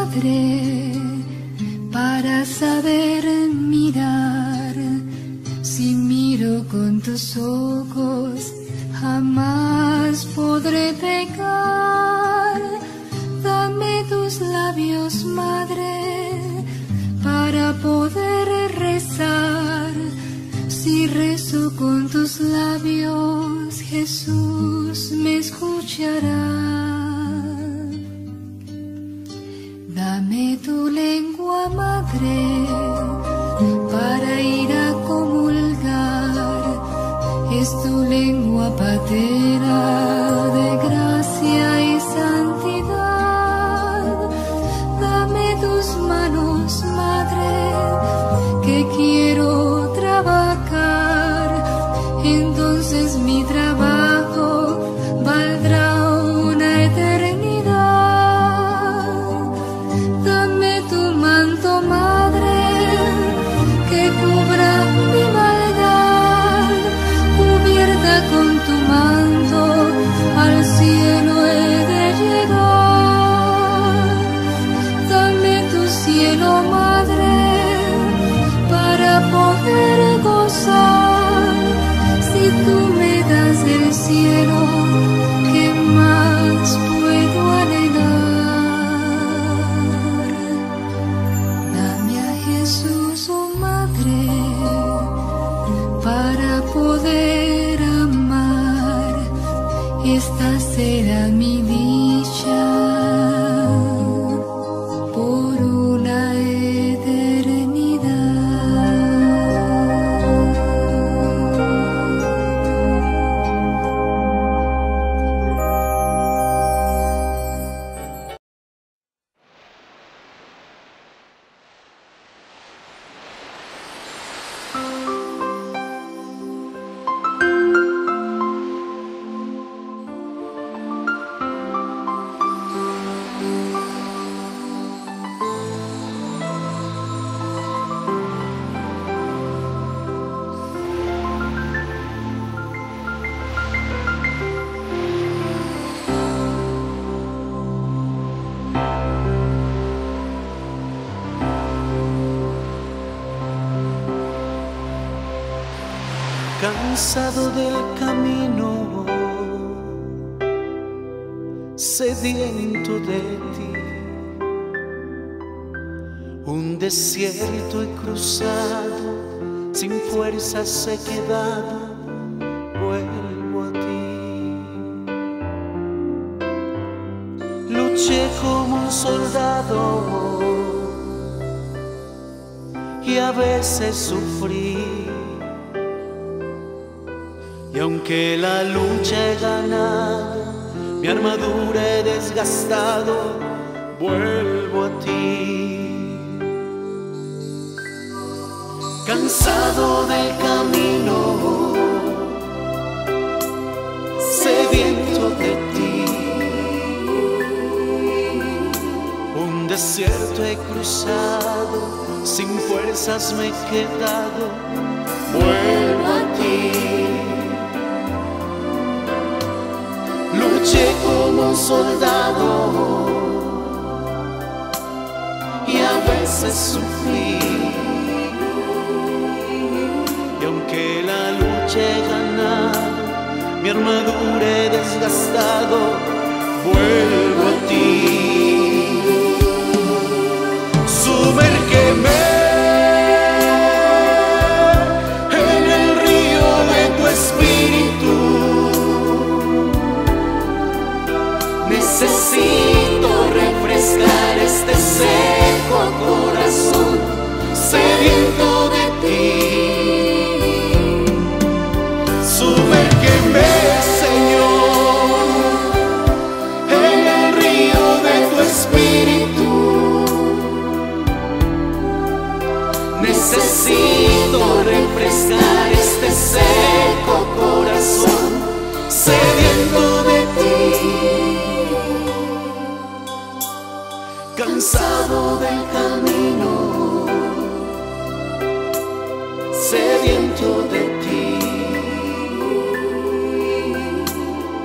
madre cansado del camino, sediento de ti. Un desierto he cruzado, sin fuerzas he quedado, vuelvo a ti. Luché como un soldado y a veces sufrí. Aunque la lucha he ganado, mi armadura he desgastado, vuelvo a ti. Cansado del camino, sediento de ti. Un desierto he cruzado, sin fuerzas me he quedado, vuelvo a ti. Luché como un soldado y a veces sufrí. Y aunque la lucha he mi armadura he desgastado, vuelvo a ti. Sumérgeme refrescar este seco corazón sediento de ti. Sumérgeme, Señor, en el río de tu espíritu. Necesito refrescar este seco corazón del camino, sediento de ti.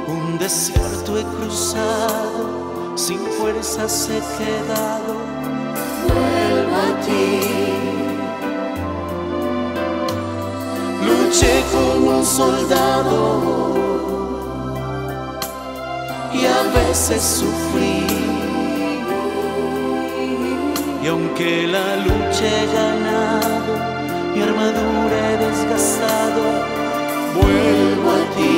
Un desierto he cruzado, sin fuerzas he quedado. Vuelvo a ti. Luché como un soldado y a veces sufrí. Y aunque la lucha he ganado, mi armadura he desgastado, vuelvo a.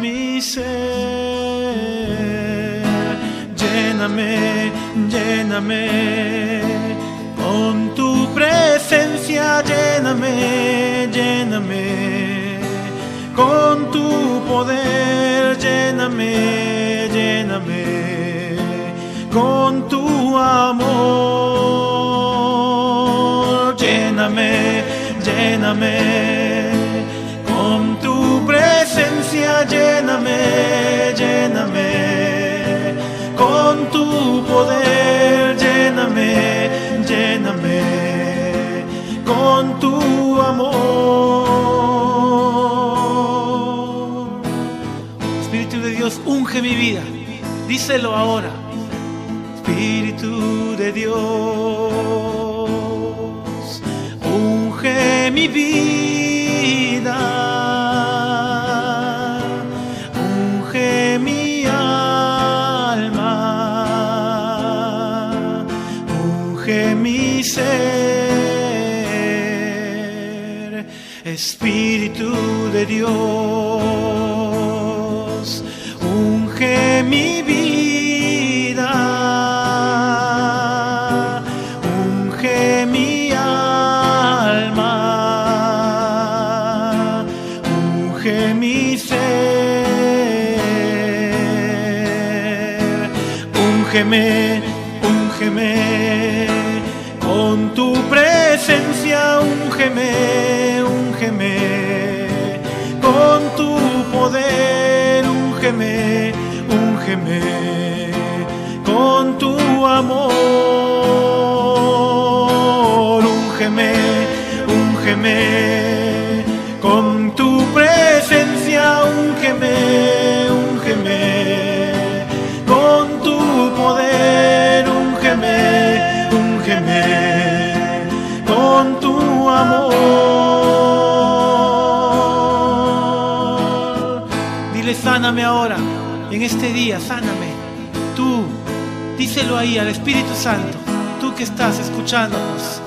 mi ser, lléname, lléname. Con tu presencia, lléname, lléname. Con tu poder, lléname, lléname. Con tu amor, lléname, lléname lléname, lléname con tu poder, lléname, lléname con tu amor. Espíritu de Dios, unge mi vida. Díselo ahora. Espíritu de Dios, Espíritu de Dios, unge mi vida, unge mi alma, unge mi ser, úngeme, ungeme, con tu amor, ungeme, ungeme, con tu presencia, ungeme, ungeme, con tu poder, ungeme, ungeme, con tu amor. Dile, sáname ahora, en este día, sáname. Tú, díselo ahí al Espíritu Santo, tú que estás escuchándonos.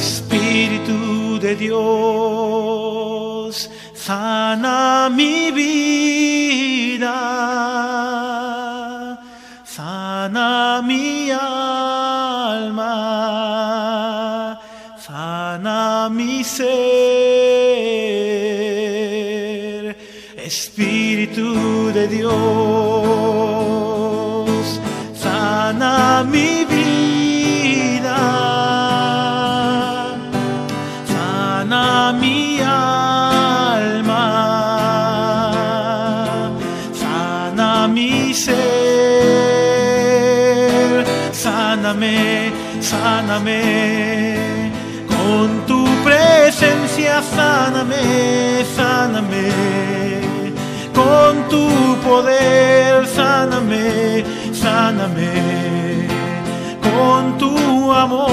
Espíritu de Dios, sana mi vida, sana mi alma, sana mi ser. Dios, sana mi vida, sana mi alma, sana mi ser, sáname, sáname, con tu presencia, sáname, sáname, con tu poder, sáname, sáname, con tu amor,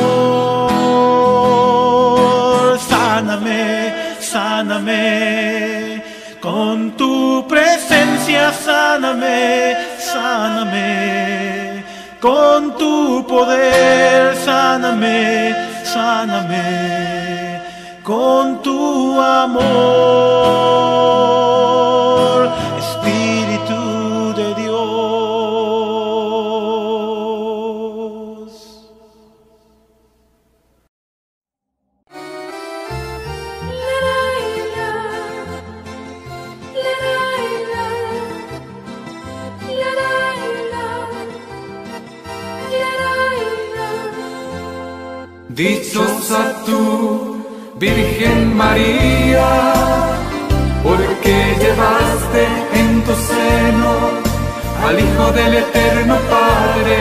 sáname, sáname, con tu presencia, sáname, sáname, con tu poder, sáname, sáname, con tu amor, tú, Virgen María, porque llevaste en tu seno al Hijo del Eterno Padre.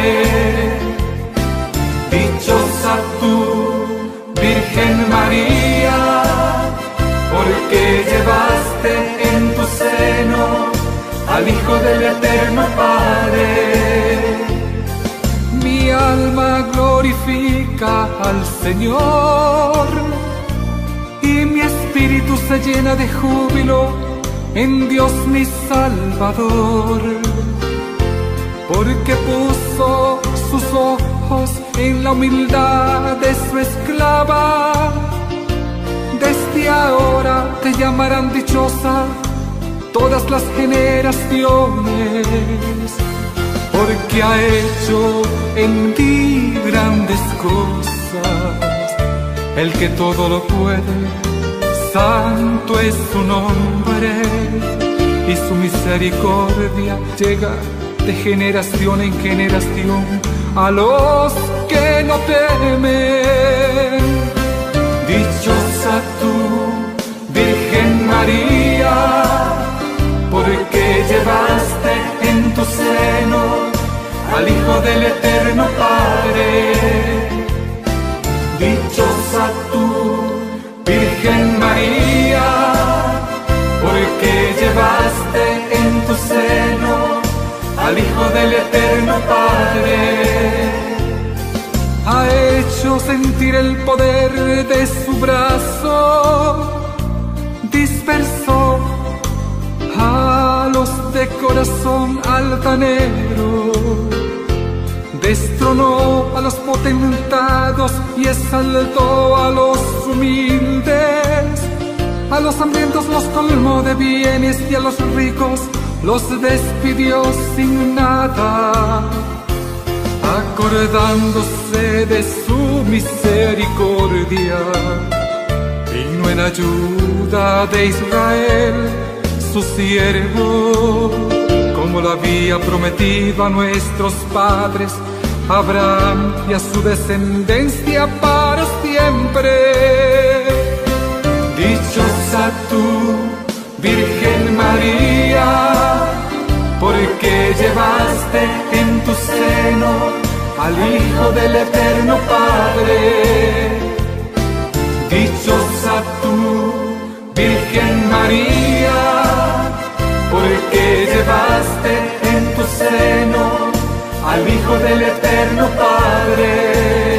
Dichosa tú, Virgen María, porque llevaste en tu seno al Hijo del Eterno Padre. Alma glorifica al Señor. Y mi espíritu se llena de júbilo en Dios mi Salvador, porque puso sus ojos en la humildad de su esclava. Desde ahora te llamarán dichosa todas las generaciones porque ha hecho en ti grandes cosas. El que todo lo puede, santo es su nombre, y su misericordia llega de generación en generación a los que no temen. Dichosa tú, Virgen María, porque llevaste en tu seno al Hijo del Eterno Padre. Dichosa tú, Virgen María, porque llevaste en tu seno al Hijo del Eterno Padre. Ha hecho sentir el poder de su brazo, dispersó corazón altanero, destronó a los potentados y exaltó a los humildes, a los hambrientos los colmó de bienes y a los ricos los despidió sin nada, acordándose de su misericordia vino en ayuda de Israel, su siervo, como lo había prometido a nuestros padres, Abraham y a su descendencia para siempre. Dichosa tú, Virgen María, porque llevaste en tu seno al Hijo del Eterno Padre. Dichosa tú, Virgen María que llevaste en tu seno al Hijo del Eterno Padre.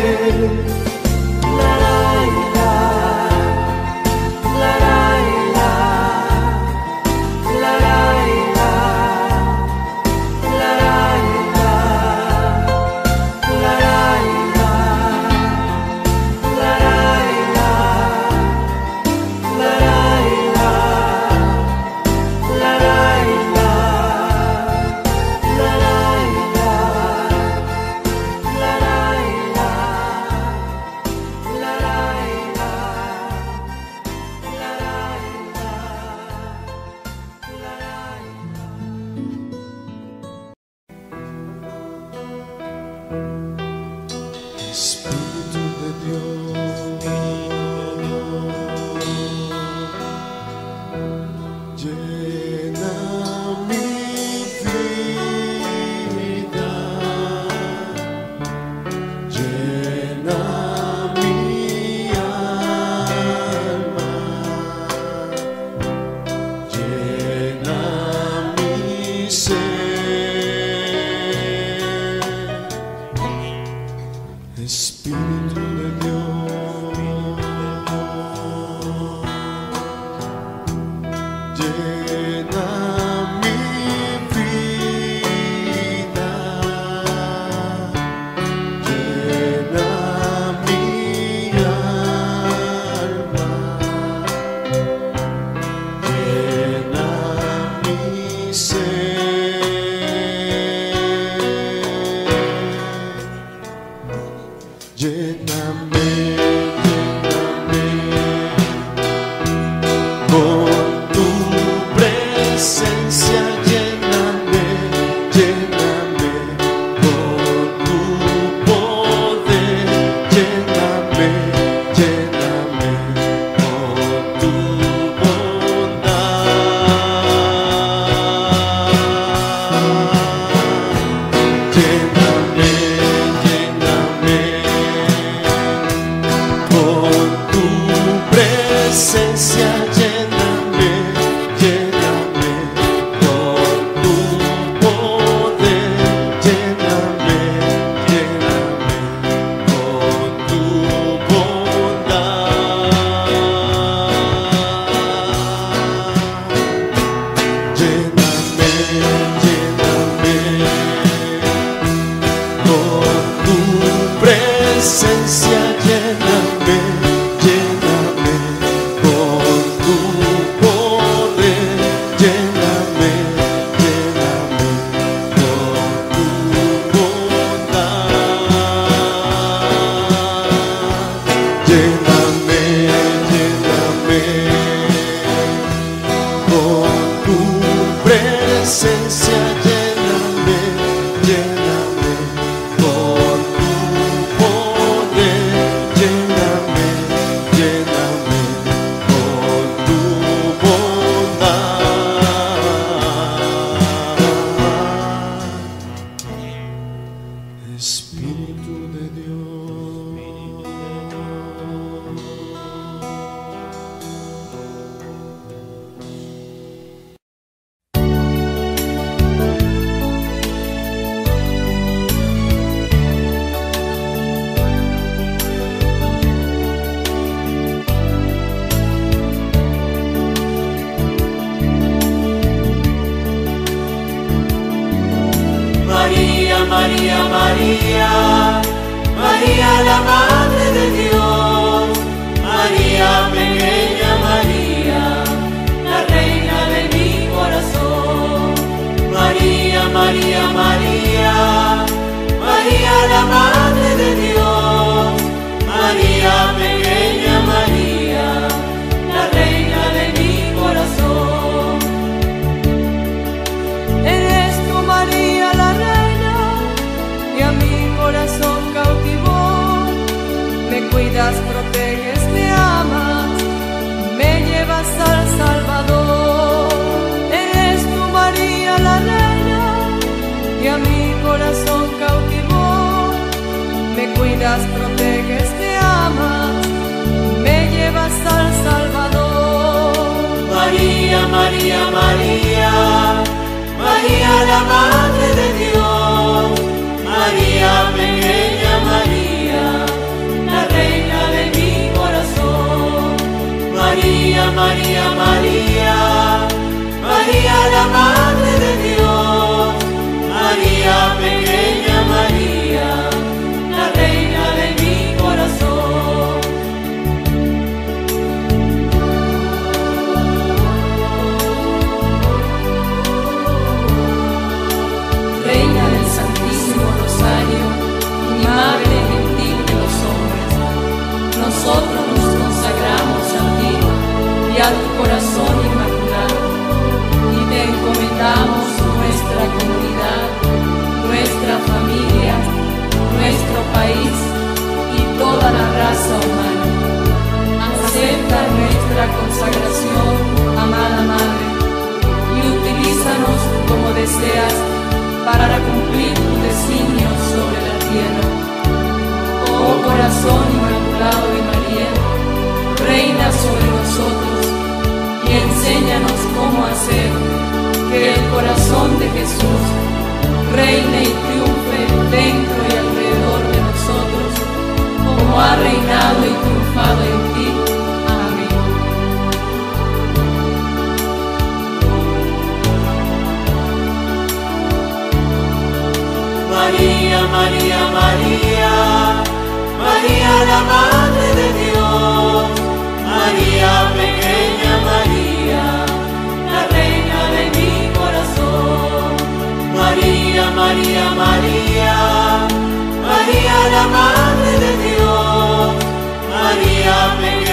Proteges, me amas, me llevas al Salvador. María, María, María, María la Madre de Dios, María pequeña María, la reina de mi corazón. María, María, María, María la Madre de Dios, María pequeña tu corazón inmaculado, y te encomendamos nuestra comunidad, nuestra familia, nuestro país y toda la raza humana. Acepta nuestra consagración, amada Madre, y utilízanos como deseas para cumplir tu designio sobre la tierra. Oh corazón inmaculado de María, reina sobre nosotros y enséñanos cómo hacer que el corazón de Jesús reine y triunfe dentro y alrededor de nosotros, como ha reinado y triunfado en ti. Amén. María, María, María, María la Madre de Dios, María pequeña María, la reina de mi corazón. María, María, María, María la Madre de Dios, María pequeña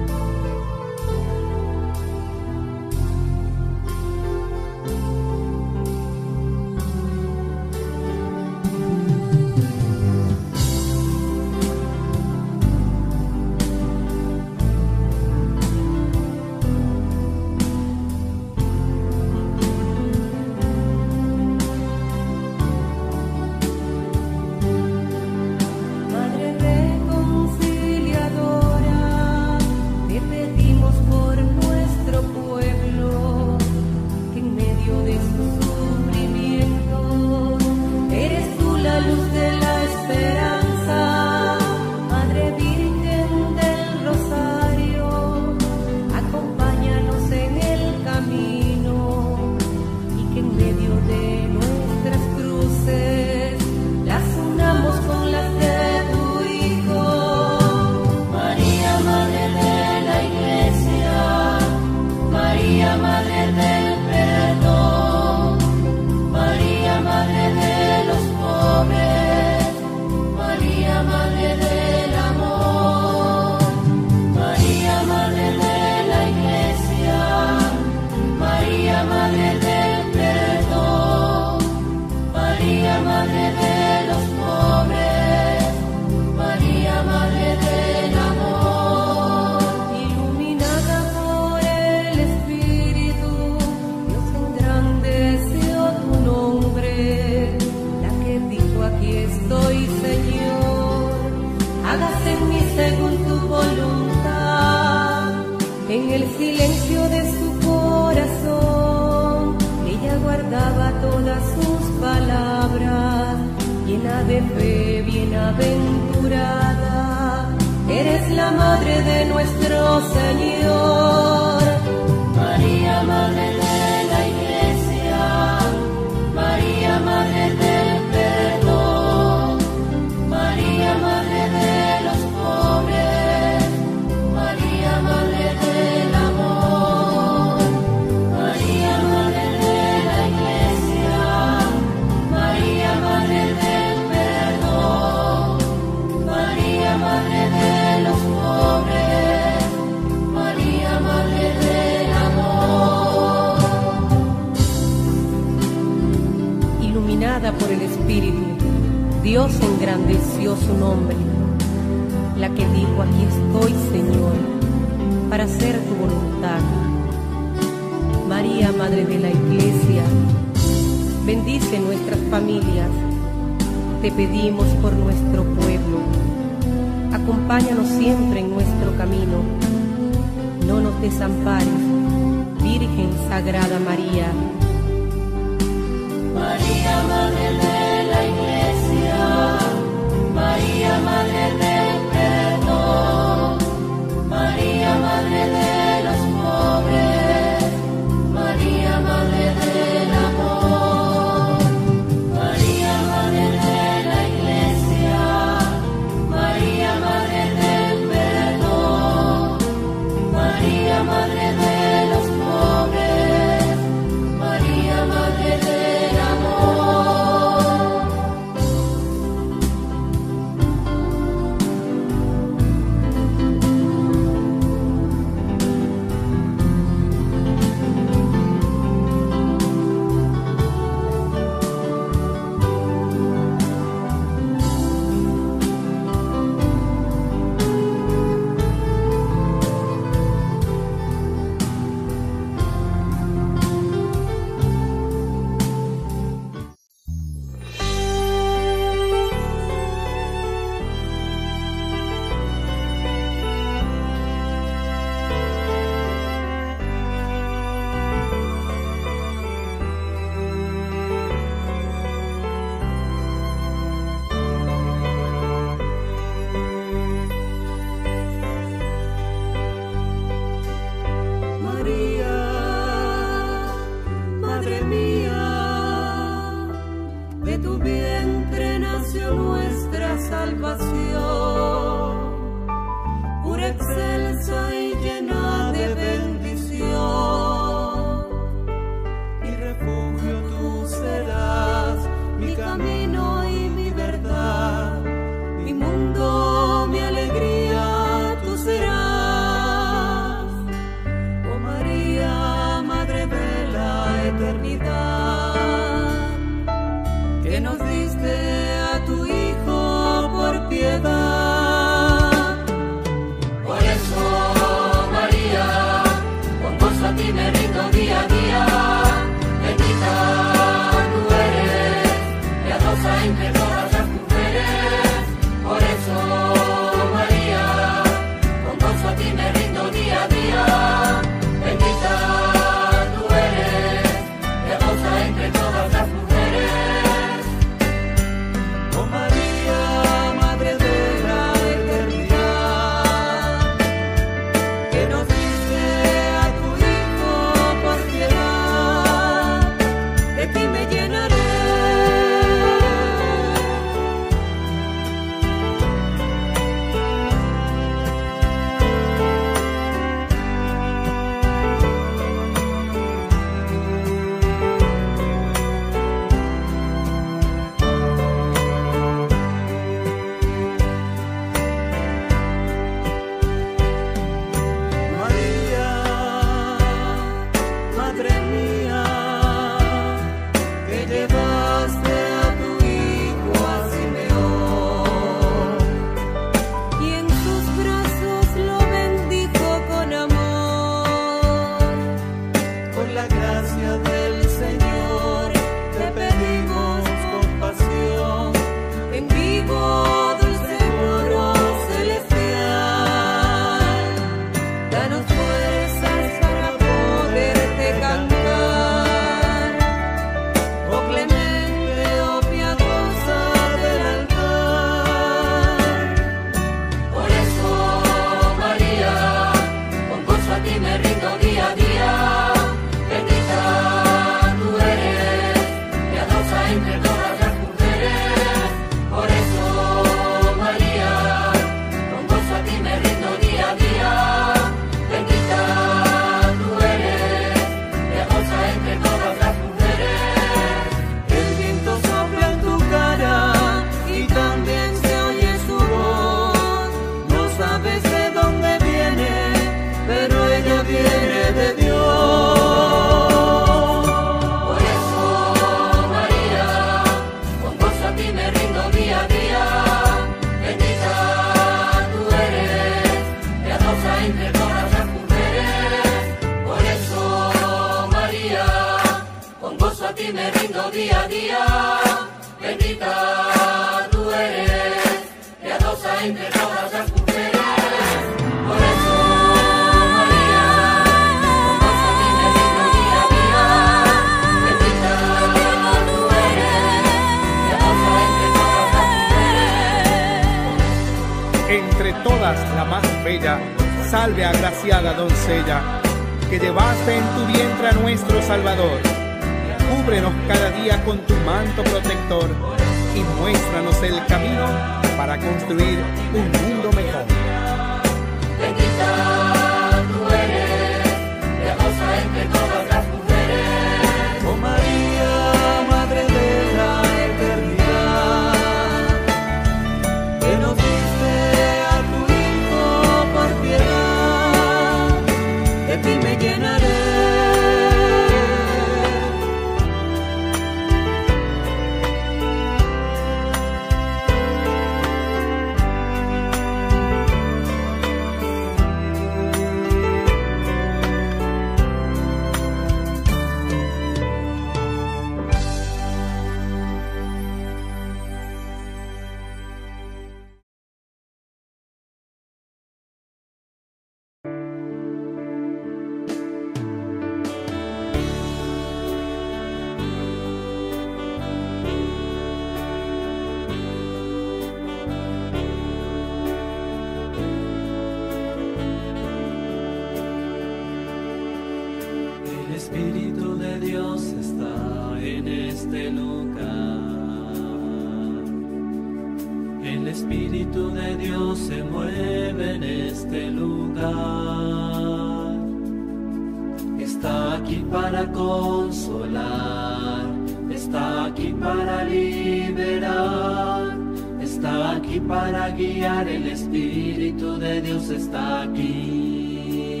Está aquí.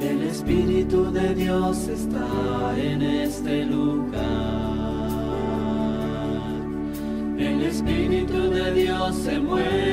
El Espíritu de Dios está en este lugar. El Espíritu de Dios se mueve.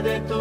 de tu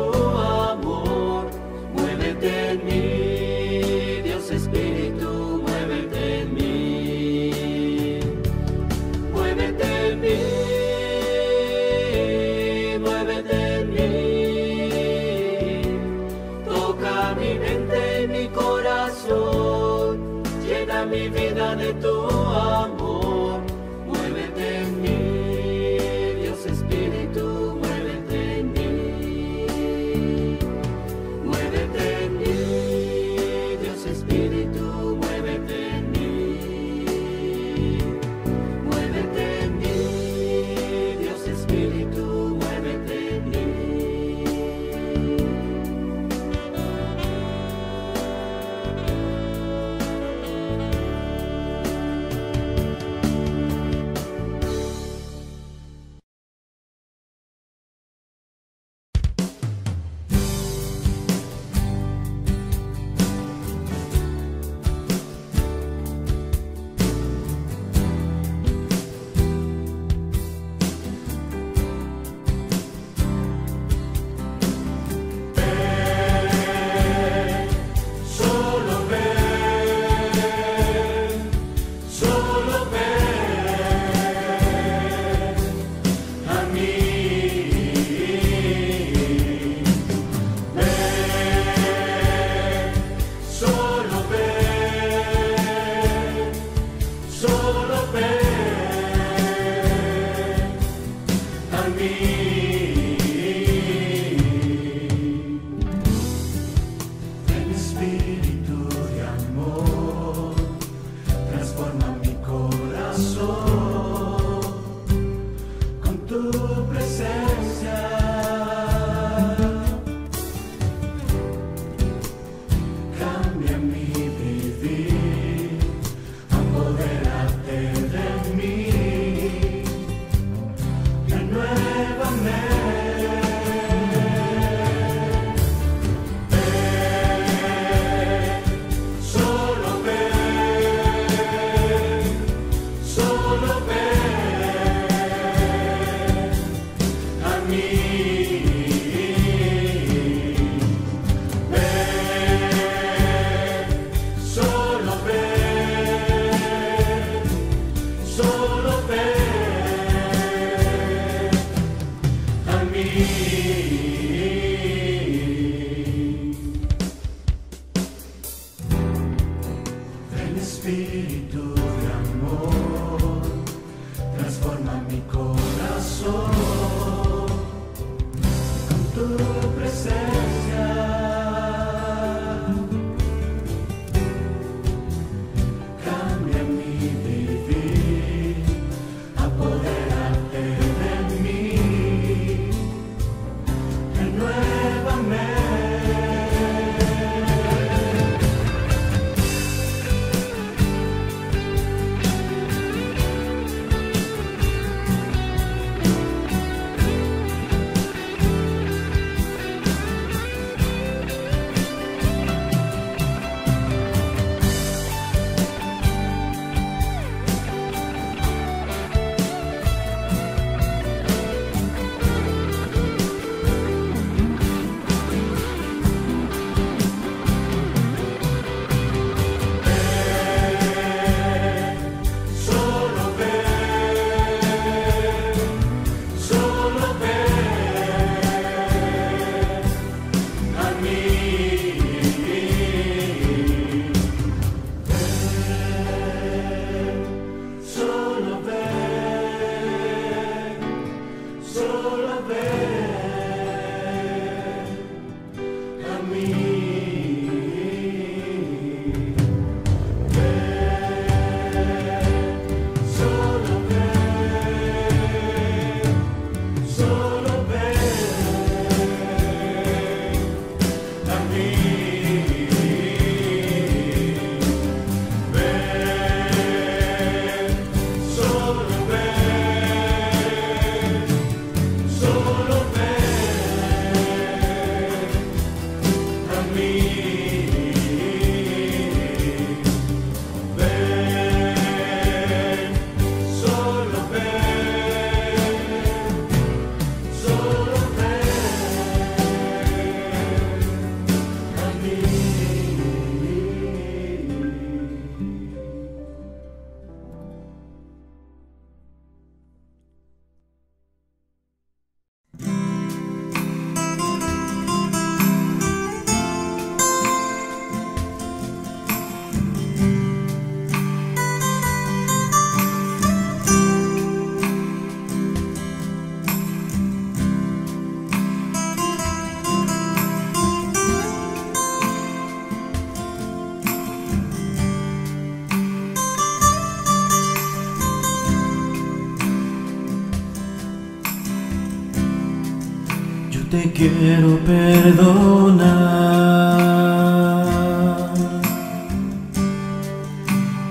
quiero perdonar.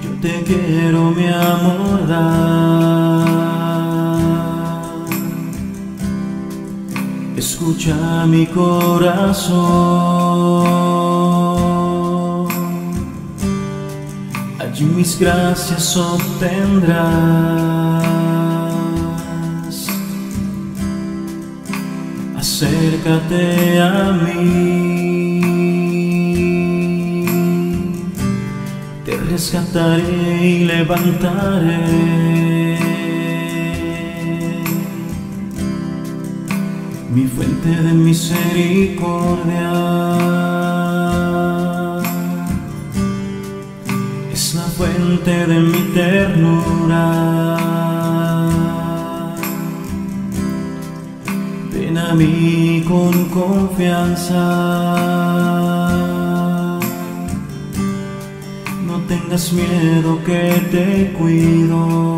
Yo te quiero, mi amor. Escucha mi corazón. Allí mis gracias obtendrás. Acércate a mí, te rescataré y levantaré. Mi fuente de misericordia es la fuente de mi ternura. No tengas miedo que te cuido.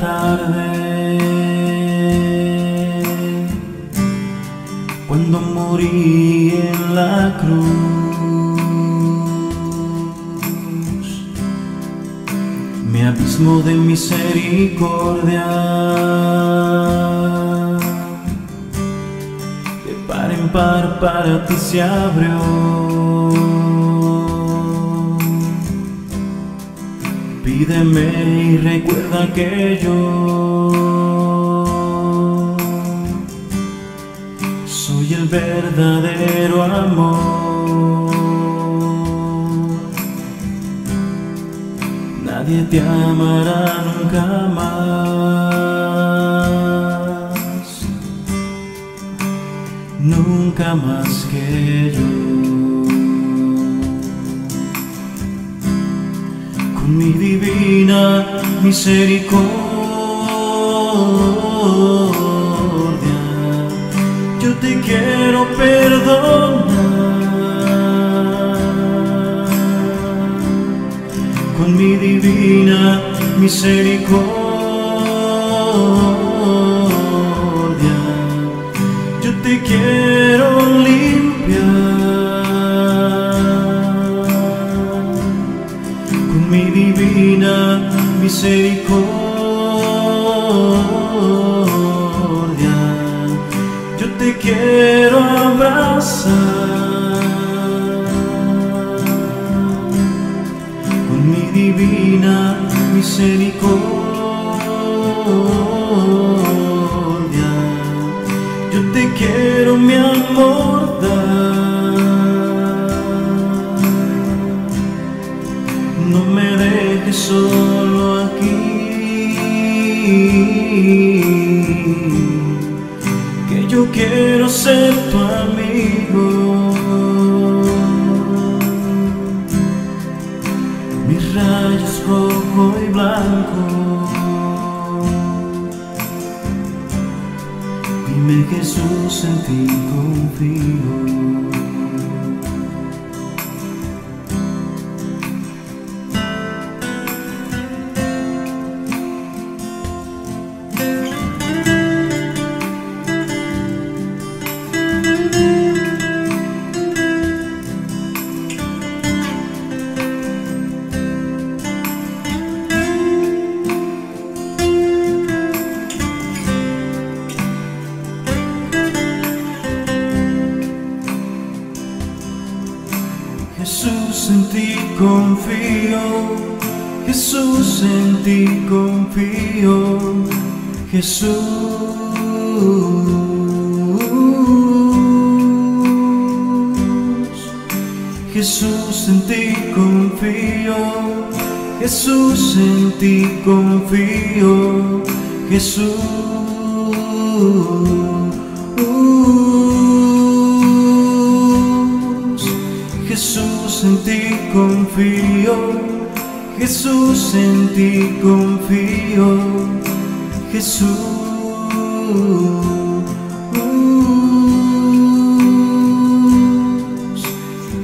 Tarde, cuando morí en la cruz, mi abismo de misericordia. De par en par para ti se abrió. Pídeme y recuerda que yo soy el verdadero amor. Nadie te amará nunca más, nunca más que yo. Misericordia, yo te quiero perdonar con mi divina misericordia, misericordia,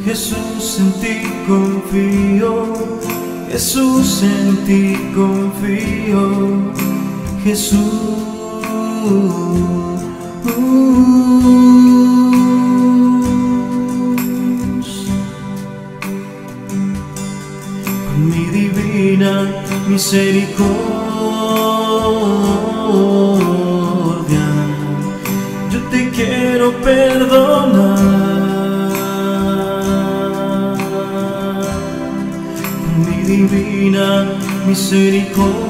Jesús en ti confío, Jesús en ti confío, Jesús. Con mi divina misericordia quiero. Mi divina misericordia.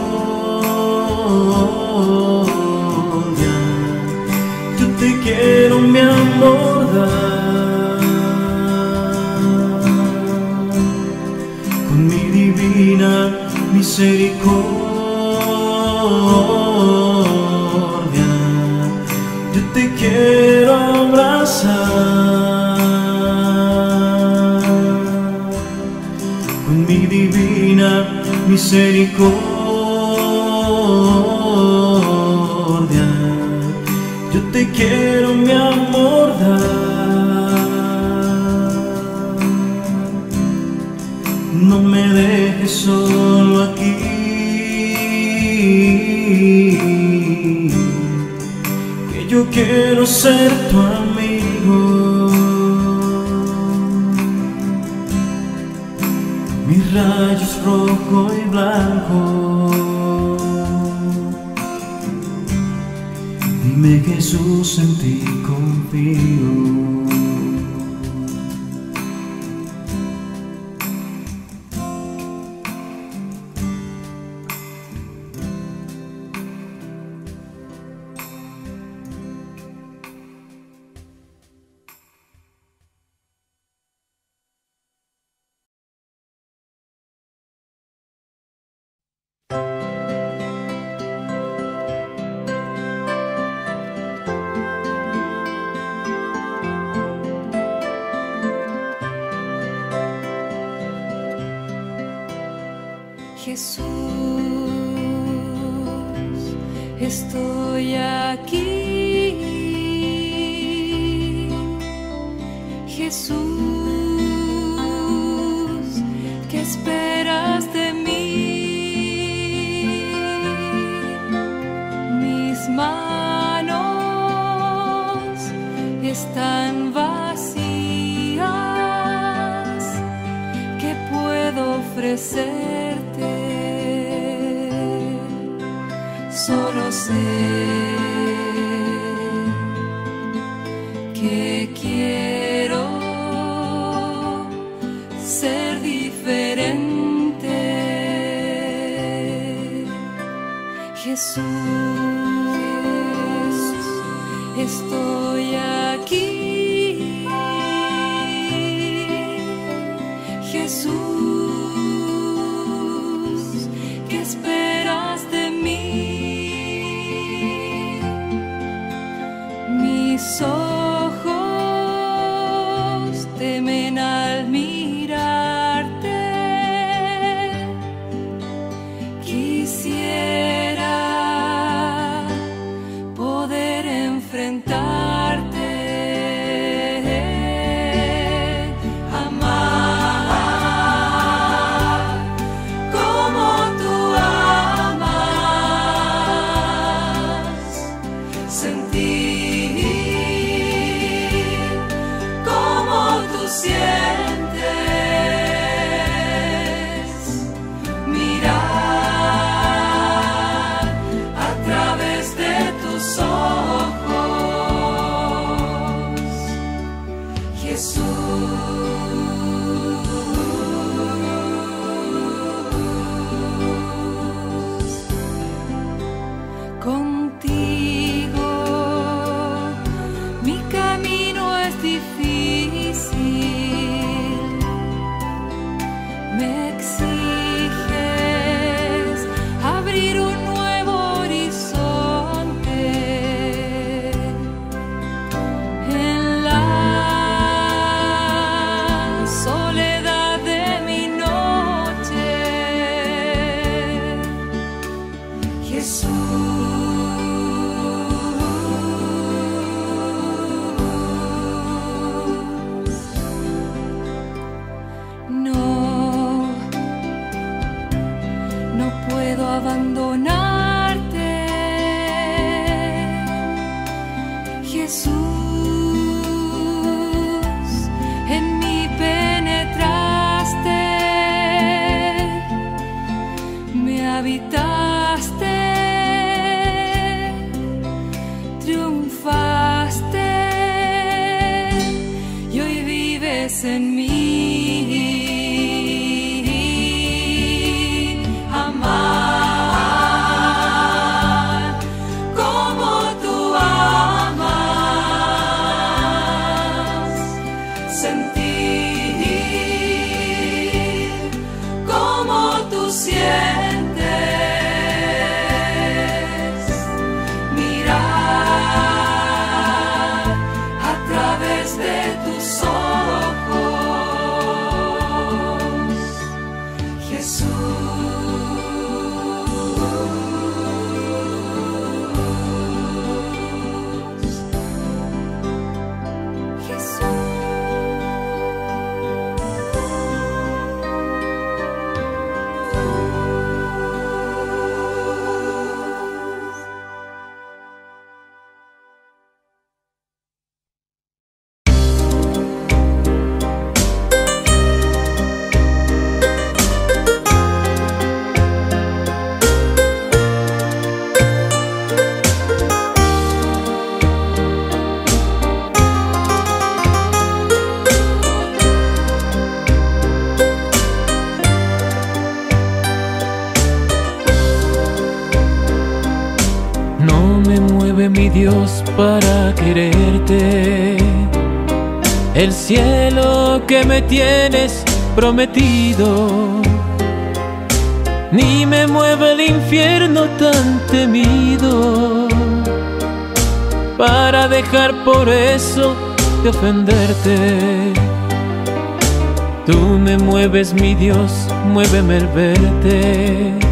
是你哭。ofrecerte. Solo sé. Para quererte. El cielo que me tienes prometido. Ni me mueve el infierno tan temido. Para dejar por eso de ofenderte. Tú me mueves mi Dios, muéveme el verte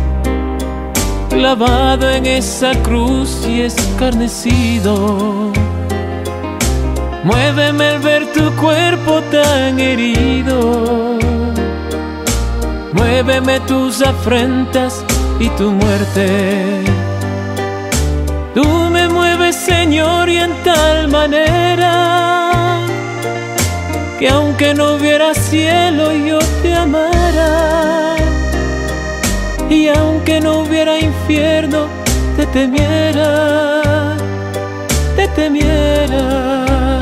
clavado en esa cruz y escarnecido. Muéveme el ver tu cuerpo tan herido. Muéveme tus afrentas y tu muerte. Tú me mueves, Señor, y en tal manera que aunque no hubiera cielo yo te amara y aunque no hubiera infierno, te temiera, te temiera.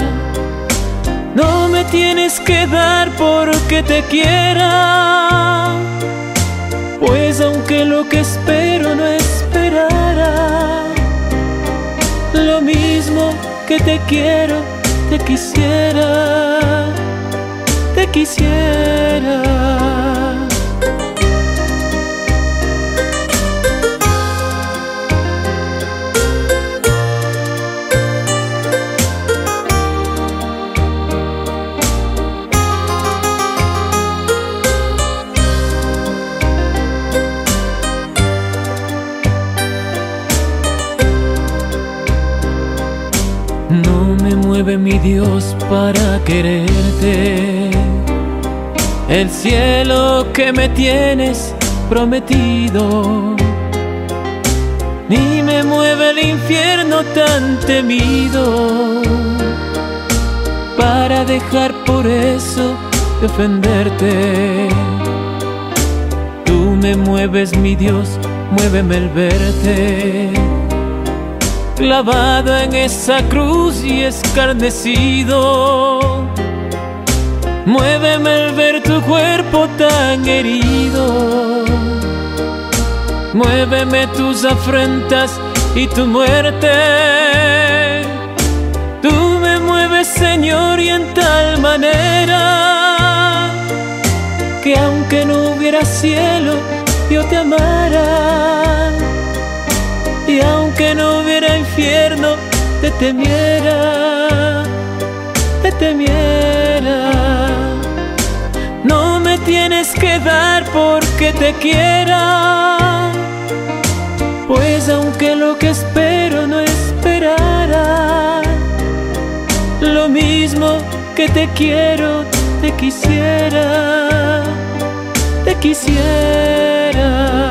No me tienes que dar porque te quiera, pues aunque lo que espero no esperara, lo mismo que te quiero, te quisiera, te quisiera. Mueve mi Dios para quererte. El cielo que me tienes prometido. Ni me mueve el infierno tan temido. Para dejar por eso de ofenderte. Tú me mueves mi Dios, muéveme el verte clavado en esa cruz y escarnecido. Muéveme el ver tu cuerpo tan herido. Muéveme tus afrentas y tu muerte. Tú me mueves, Señor, y en tal manera que aunque no hubiera cielo, yo te amara aunque no hubiera infierno, te temiera, te temiera. No me tienes que dar porque te quiera, pues aunque lo que espero no esperará, lo mismo que te quiero, te quisiera, te quisiera.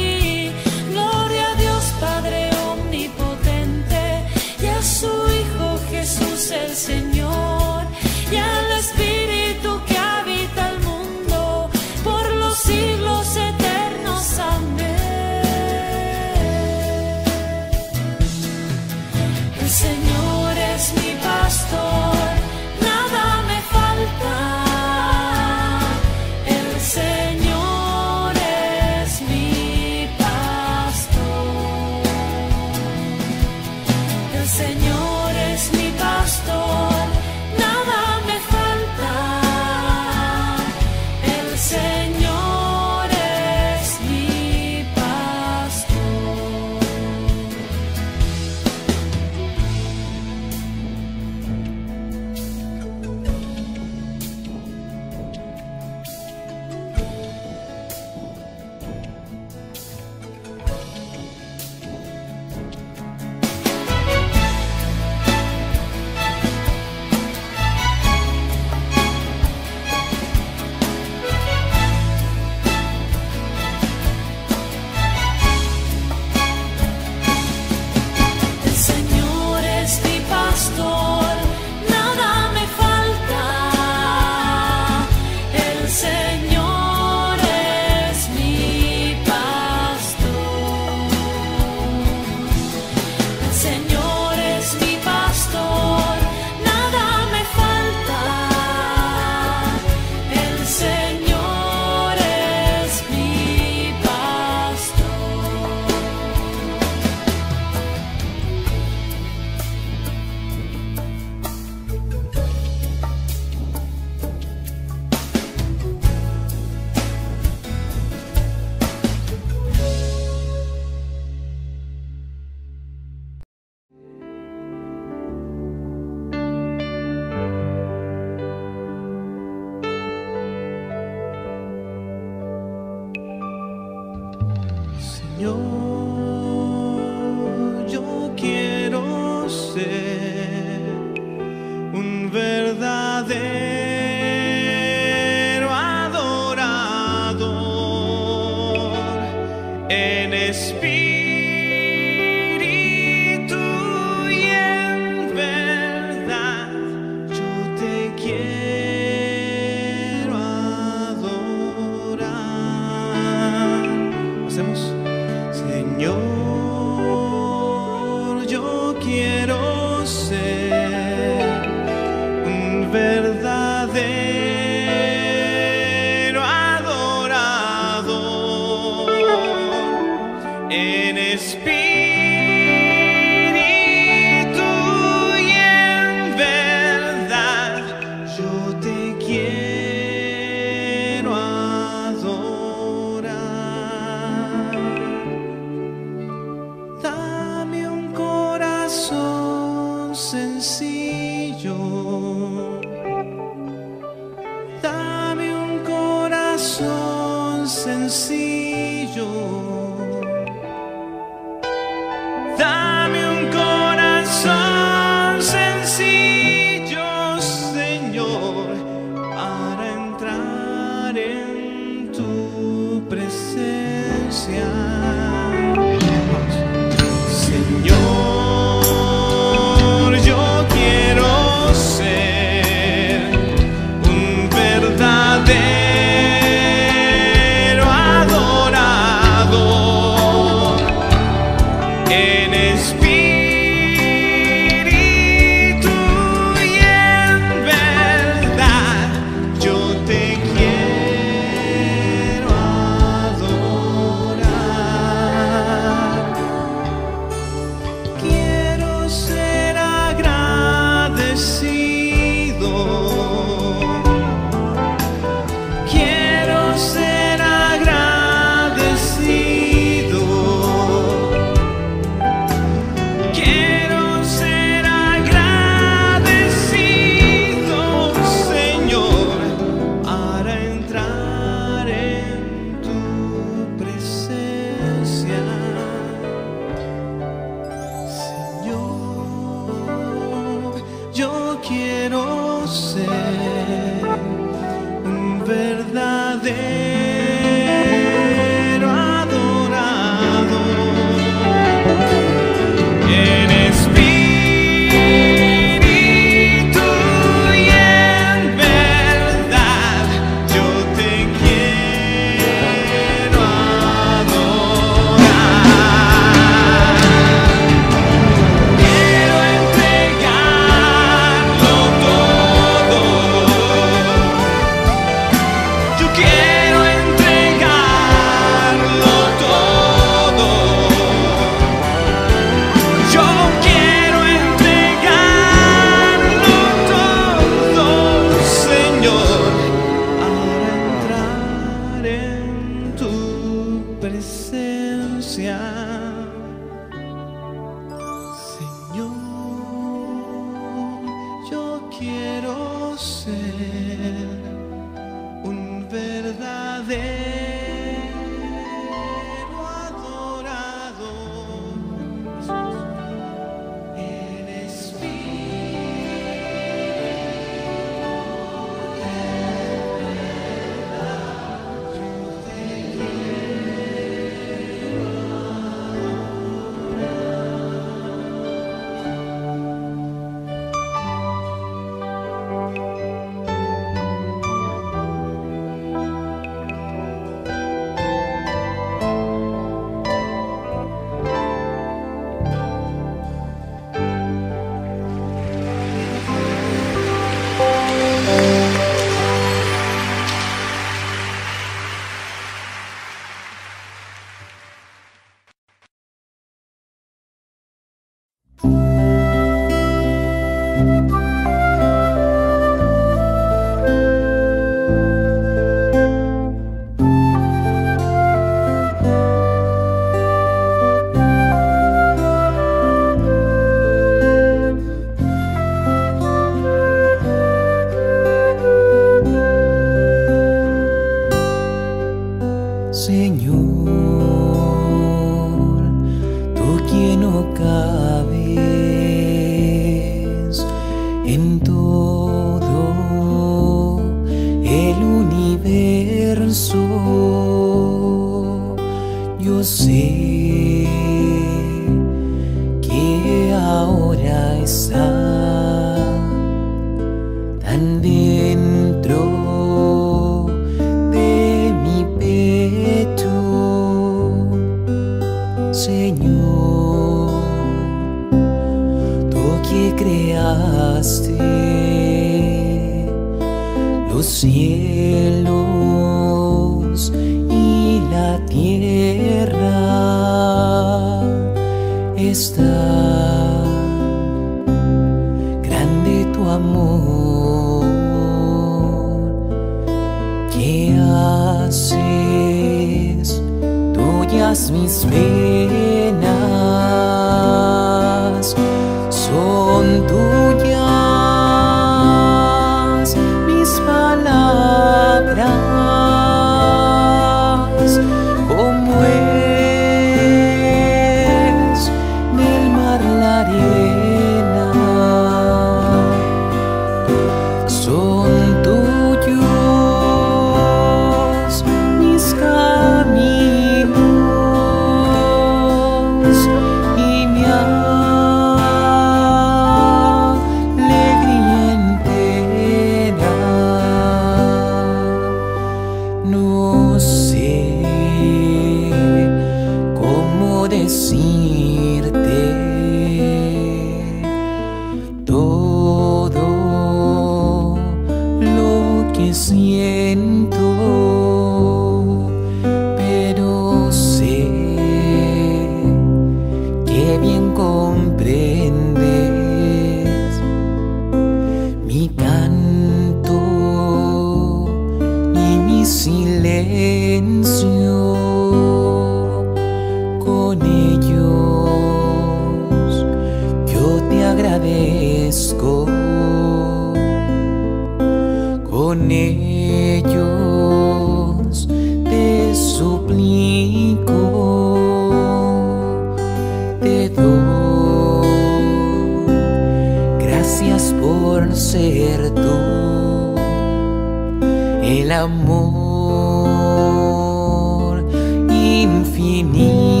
Infinito.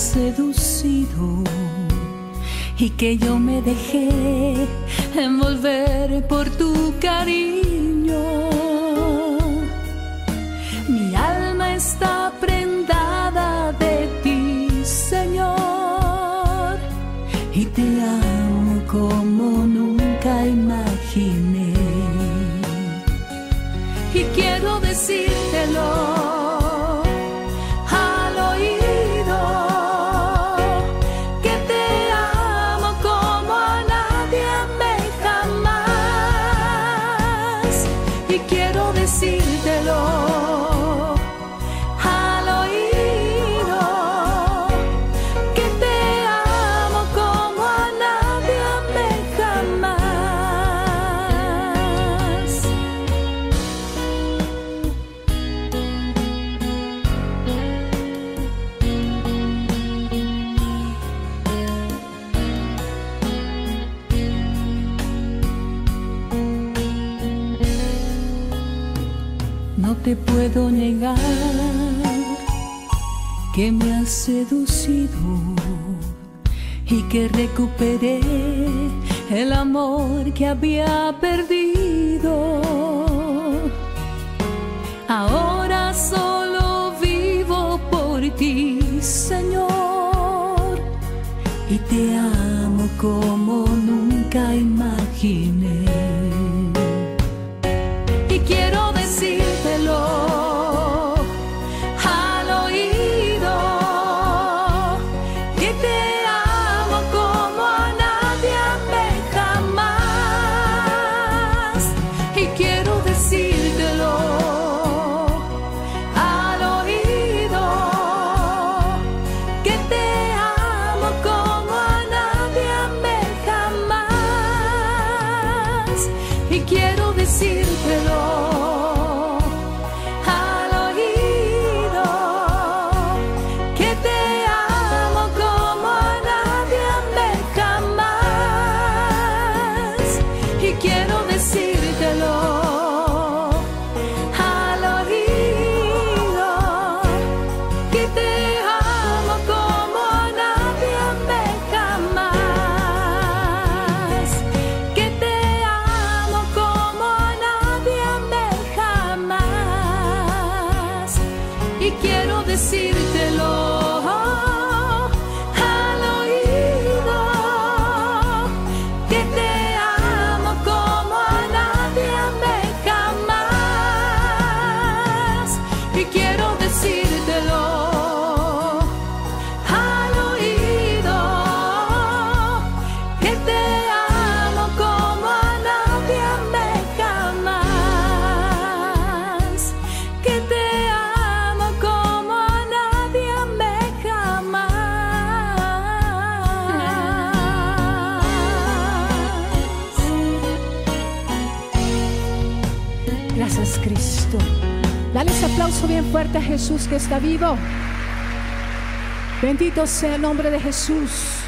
seducido y que yo me dejé envolver. negar que me has seducido y que recuperé el amor que había perdido. Ahora solo vivo por ti, Señor, y te amo como nunca imaginé. Fuerte a Jesús que está vivo. Bendito sea el nombre de Jesús.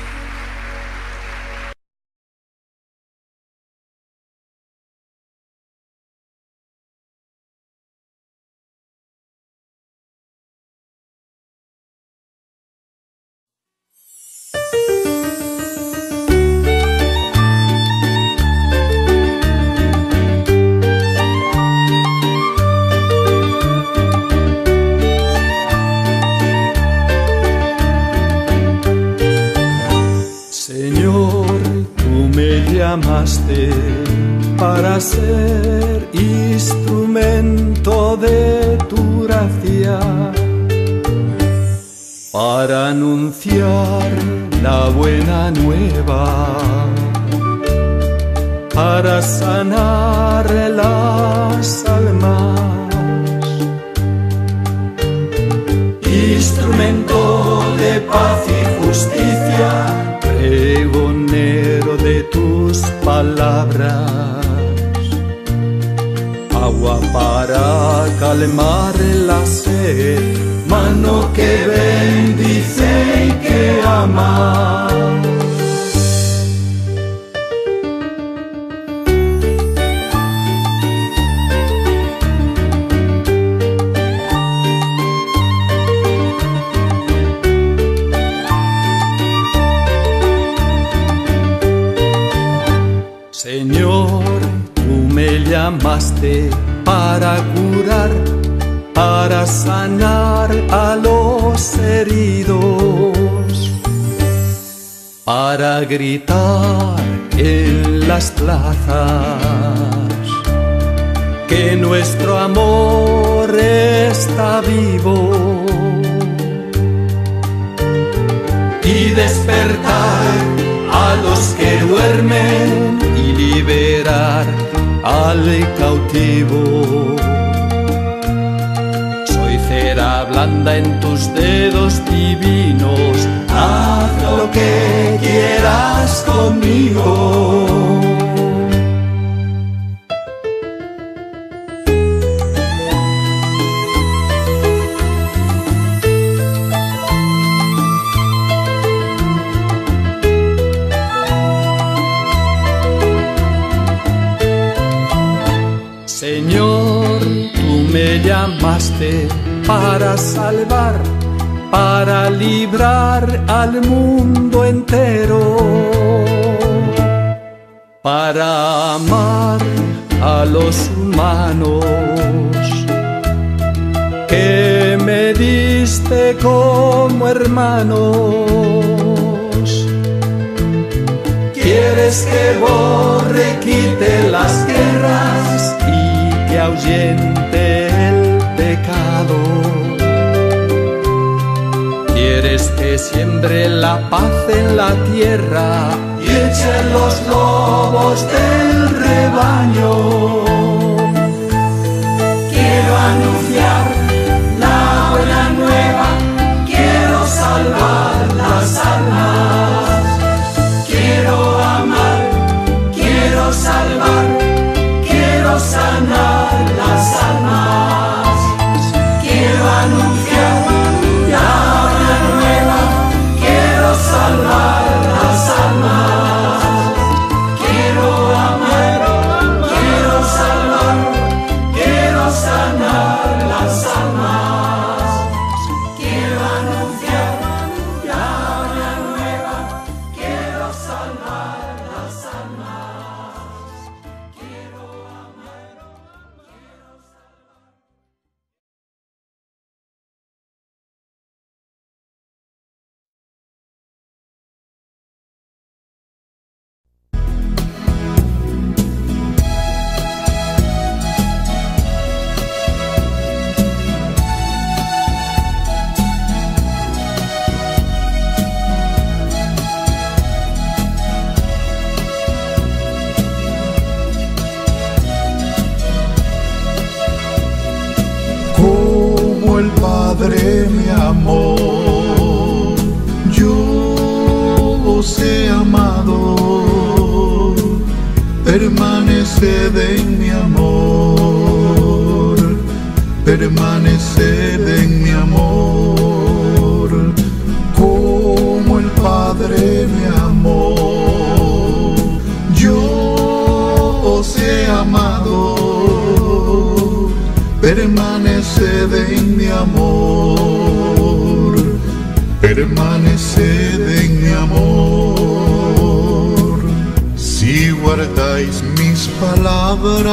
Soy cera blanda en tus dedos divinos, haz lo que quieras conmigo. Me llamaste para salvar, para librar al mundo entero, para amar a los humanos que me diste como hermanos. Quieres que borre, quite las guerras y que ahuyente pecado. Quieres que siembre la paz en la tierra y eche los lobos del rebaño. Quiero anunciar la buena nueva, quiero salvar las almas. Permaneced en mi amor, permaneced en mi amor. Si guardáis mis palabras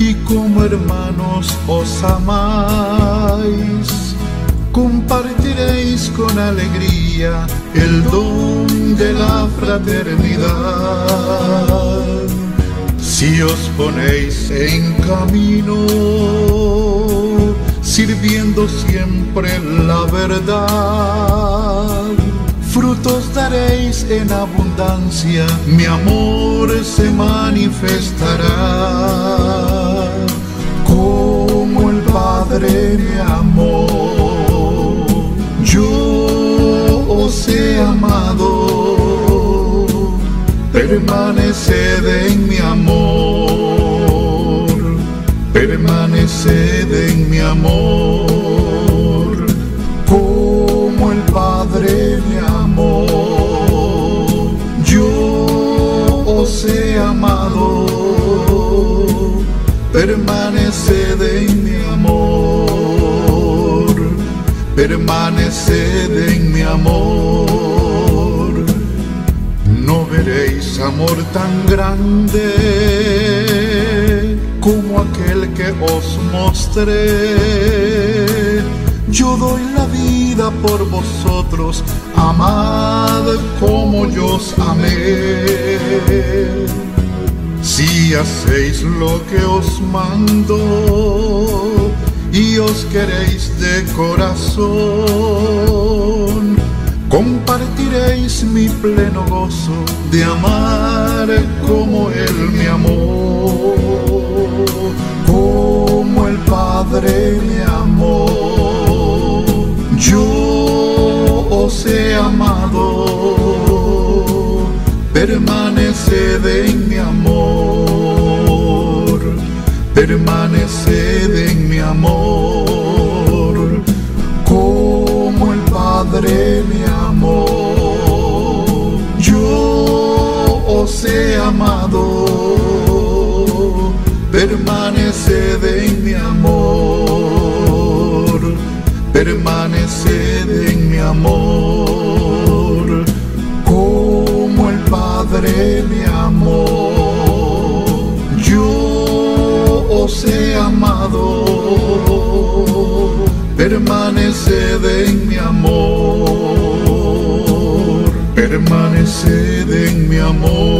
y como hermanos os amáis, compartiréis con alegría el don de la fraternidad. Si os ponéis en camino, sirviendo siempre la verdad, frutos daréis en abundancia, mi amor se manifestará. Como el Padre me amó, yo os he amado permaneced en mi amor, permaneced en mi amor, como el Padre me amó. Yo os he amado, permaneced en mi amor, permaneced en mi amor. Amor tan grande que os mostré. Yo doy la vida por vosotros, amad como yo os amé. Si hacéis lo que os mando y os queréis de corazón, compartiréis mi pleno gozo de amar como Él me amó, como el Padre me amó. Yo os he amado, permaneced en mi amor, permaneced en mi amor, como el Padre me amó. He amado, permaneced en mi amor, permaneced en mi amor, como el Padre me amó. Yo os he amado, permaneced en mi amor, permaneced en mi amor.